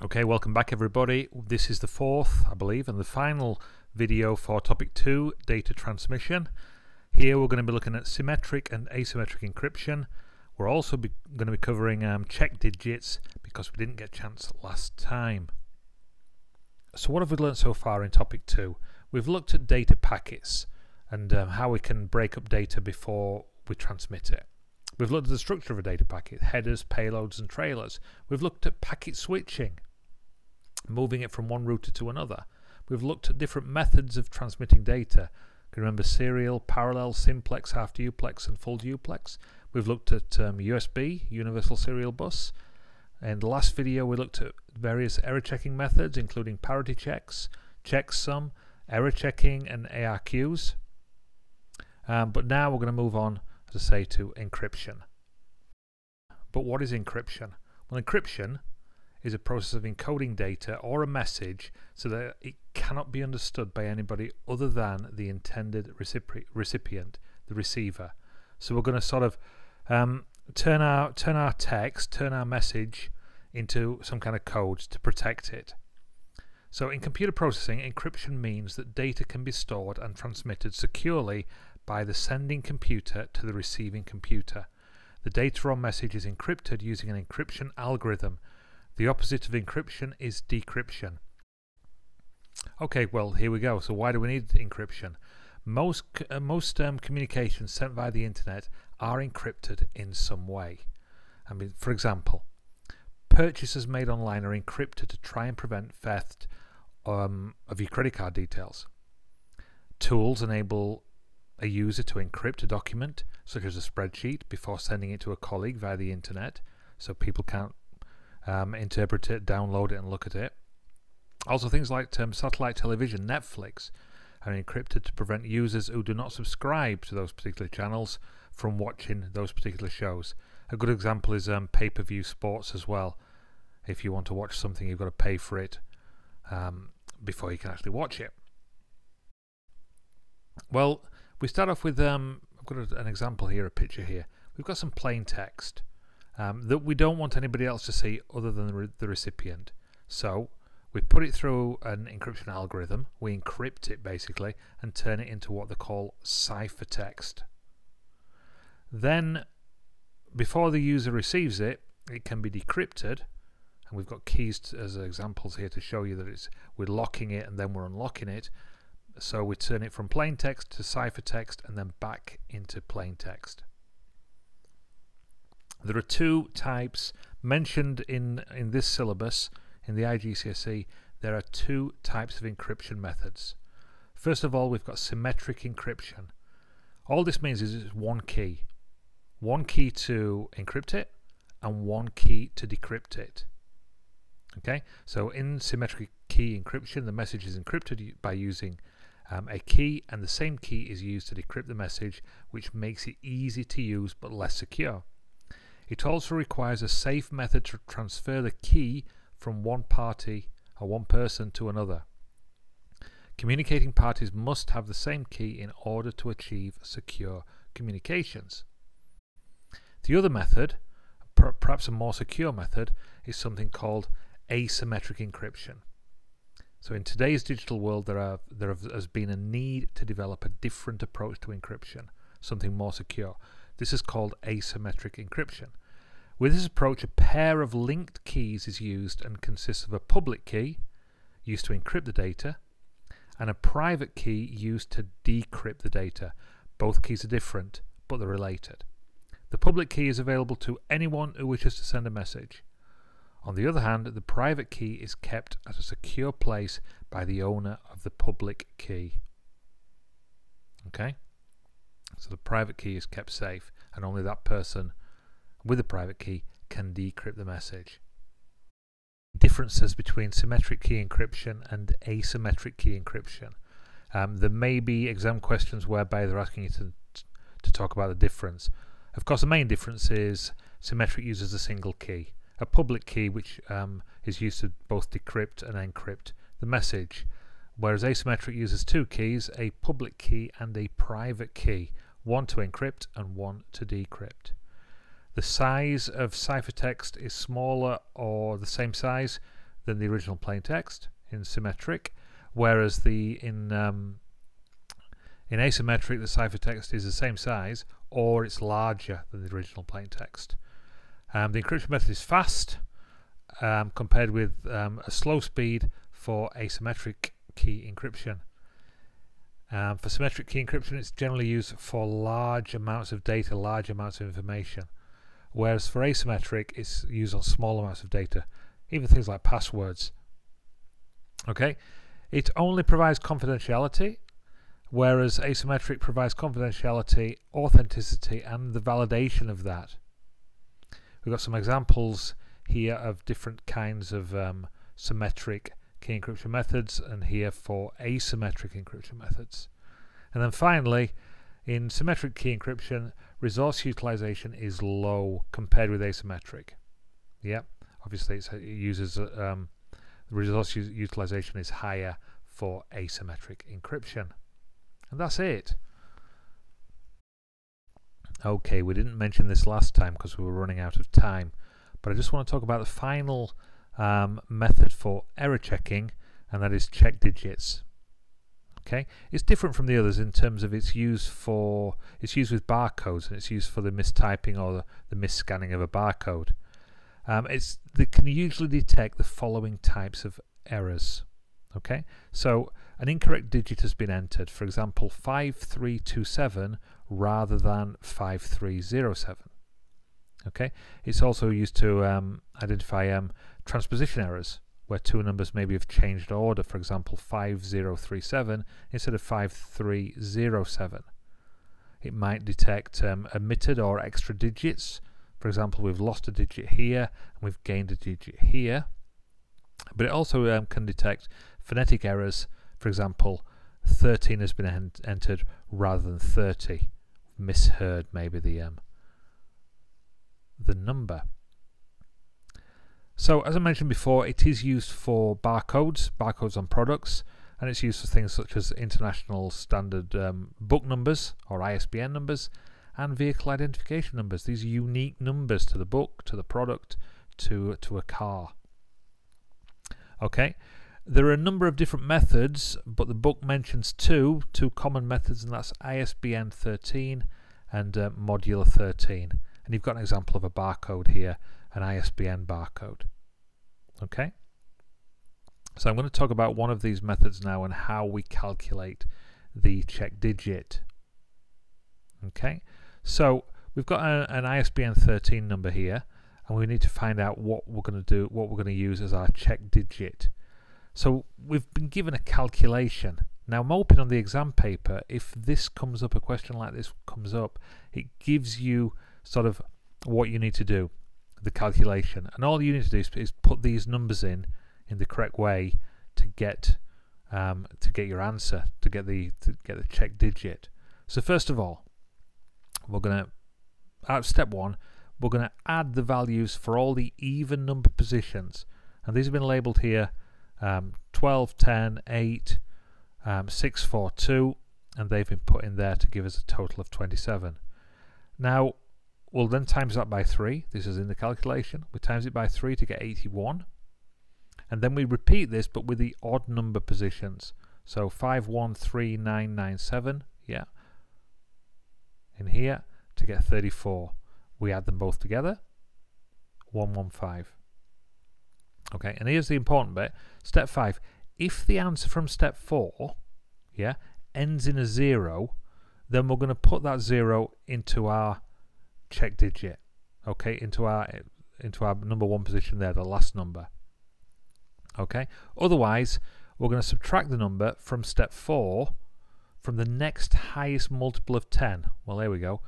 Okay, welcome back everybody. This is the fourth, I believe, and the final video for topic two, data transmission. Here we're going to be looking at symmetric and asymmetric encryption. We're also going to be covering um, check digits because we didn't get a chance last time. So what have we learned so far in topic two? We've looked at data packets and um, how we can break up data before we transmit it. We've looked at the structure of a data packet, headers, payloads and trailers. We've looked at packet switching, moving it from one router to another. We've looked at different methods of transmitting data. You can remember serial, parallel, simplex, half duplex and full duplex. We've looked at um, USB, universal serial bus. In the last video we looked at various error checking methods including parity checks, checksum, error checking and ARQs. Um, but now we're going to move on as I say, to encryption. But what is encryption? Well, encryption is a process of encoding data or a message so that it cannot be understood by anybody other than the intended recipient, the receiver. So we're going to sort of um, turn our turn our text, turn our message into some kind of code to protect it. So in computer processing, encryption means that data can be stored and transmitted securely by the sending computer to the receiving computer. The data or message is encrypted using an encryption algorithm. The opposite of encryption is decryption. Okay, well, here we go. So why do we need encryption? Most, uh, most um, communications sent via the internet are encrypted in some way. I mean, for example, purchases made online are encrypted to try and prevent theft um, of your credit card details. Tools enable a user to encrypt a document, such as a spreadsheet, before sending it to a colleague via the internet, so people can't um, interpret it, download it, and look at it. Also, things like um, satellite television, Netflix, are encrypted to prevent users who do not subscribe to those particular channels from watching those particular shows. A good example is um, pay per view sports as well. If you want to watch something, you've got to pay for it um, before you can actually watch it. Well, we start off with, um, I've got an example here, a picture here. We've got some plain text um, that we don't want anybody else to see other than the, re the recipient. So we put it through an encryption algorithm, we encrypt it basically, and turn it into what they call ciphertext. Then, before the user receives it, it can be decrypted, and we've got keys to, as examples here to show you that it's we're locking it and then we're unlocking it, so we turn it from plain text to ciphertext and then back into plain text. There are two types mentioned in, in this syllabus, in the IGCSE, there are two types of encryption methods. First of all, we've got symmetric encryption. All this means is it's one key. One key to encrypt it and one key to decrypt it. Okay, so in symmetric key encryption, the message is encrypted by using um, a key and the same key is used to decrypt the message which makes it easy to use but less secure. It also requires a safe method to transfer the key from one party or one person to another. Communicating parties must have the same key in order to achieve secure communications. The other method, perhaps a more secure method, is something called asymmetric encryption. So in today's digital world, there, are, there has been a need to develop a different approach to encryption, something more secure. This is called asymmetric encryption. With this approach, a pair of linked keys is used and consists of a public key, used to encrypt the data, and a private key used to decrypt the data. Both keys are different, but they're related. The public key is available to anyone who wishes to send a message. On the other hand, the private key is kept at a secure place by the owner of the public key. Okay? So the private key is kept safe, and only that person with the private key can decrypt the message. Differences between symmetric key encryption and asymmetric key encryption. Um, there may be exam questions whereby they're asking you to, to talk about the difference. Of course, the main difference is symmetric uses a single key a public key which um, is used to both decrypt and encrypt the message, whereas asymmetric uses two keys, a public key and a private key, one to encrypt and one to decrypt. The size of ciphertext is smaller or the same size than the original plaintext in symmetric, whereas the in um, in asymmetric the ciphertext is the same size or it's larger than the original plaintext. Um, the encryption method is fast um, compared with um, a slow speed for asymmetric key encryption. Um, for symmetric key encryption, it's generally used for large amounts of data, large amounts of information. Whereas for asymmetric, it's used on small amounts of data, even things like passwords. Okay, it only provides confidentiality, whereas asymmetric provides confidentiality, authenticity, and the validation of that. We've got some examples here of different kinds of um, symmetric key encryption methods and here for asymmetric encryption methods. And then finally, in symmetric key encryption, resource utilization is low compared with asymmetric. Yeah, obviously it uses um, resource utilization is higher for asymmetric encryption. And that's it. Okay, we didn't mention this last time because we were running out of time, but I just want to talk about the final um, method for error checking, and that is check digits. Okay, it's different from the others in terms of its use for it's used with barcodes and it's used for the mistyping or the, the misscanning of a barcode. Um, it's they can usually detect the following types of errors. Okay, so an incorrect digit has been entered, for example 5327 rather than 5307. Okay, it's also used to um, identify um, transposition errors where two numbers maybe have changed order, for example 5037 instead of 5307. It might detect um, omitted or extra digits. For example, we've lost a digit here and we've gained a digit here. But it also um, can detect phonetic errors. For example, 13 has been en entered rather than 30. Misheard maybe the um, the number. So as I mentioned before, it is used for barcodes, barcodes on products, and it's used for things such as international standard um, book numbers or ISBN numbers and vehicle identification numbers. These are unique numbers to the book, to the product, to, to a car. Okay, there are a number of different methods, but the book mentions two, two common methods, and that's ISBN 13 and uh, Modular 13. And you've got an example of a barcode here an ISBN barcode. Okay? So I'm going to talk about one of these methods now and how we calculate the check digit. Okay? So we've got a, an ISBN 13 number here and we need to find out what we're going to do, what we're going to use as our check digit. So we've been given a calculation. Now I'm hoping on the exam paper, if this comes up, a question like this comes up, it gives you sort of what you need to do the calculation. And all you need to do is, is put these numbers in in the correct way to get um, to get your answer to get the to get the check digit. So first of all we're going to at step one we're to add the values for all the even number positions. And these have been labeled here um, 12 10 8 um, 6 4 2 and they've been put in there to give us a total of 27 now We'll then times that by 3. This is in the calculation. We times it by 3 to get 81. And then we repeat this, but with the odd number positions. So 513997, yeah. In here to get 34. We add them both together. 115. Okay, and here's the important bit. Step 5. If the answer from step 4, yeah, ends in a 0, then we're going to put that 0 into our check digit okay into our into our number one position there the last number okay? Otherwise we're going to subtract the number from step 4 from the next highest multiple of 10 well there we go.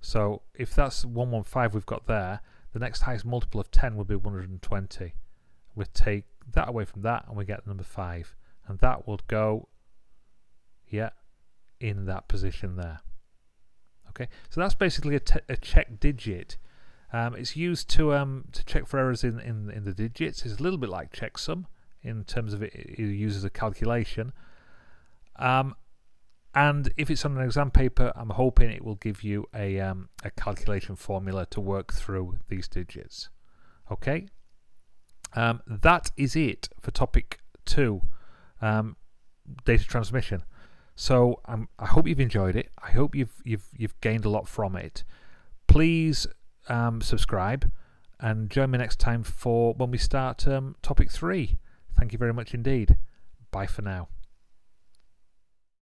So if that's 115 we've got there the next highest multiple of 10 would be 120 we take that away from that and we get the number 5 and that will go yeah in that position there Okay, so that's basically a, a check digit. Um, it's used to um, to check for errors in, in in the digits. It's a little bit like checksum in terms of it, it uses a calculation. Um, and if it's on an exam paper, I'm hoping it will give you a um, a calculation formula to work through these digits. Okay. Um, that is it for topic two, um, data transmission. So um, I hope you've enjoyed it. I hope you've you've you've gained a lot from it. Please um, subscribe and join me next time for when we start um, topic three. Thank you very much indeed. Bye for now.